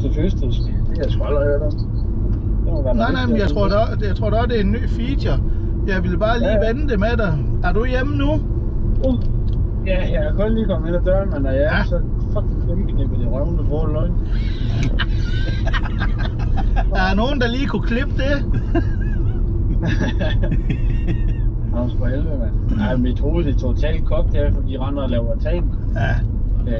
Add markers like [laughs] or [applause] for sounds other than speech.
til østrisk. Det har jeg sgu aldrig hørt om. Det Nej, nej, men jeg tror, der- da, jeg tror da, det er en ny feature. Jeg ville bare lige Ja. vende det med dig. Er du hjemme nu? Uh, Ja, jeg er kun lige kommet ind ad døren, men når jeg er så fucking gennemknippet i røven, du får løgn. [laughs] Der er nogen, der lige kunne klippe det. [laughs] Hans for helvede, mand. Nej, mit hoved er totalt kogt her, fordi de render og laver tan. Ja, Ja,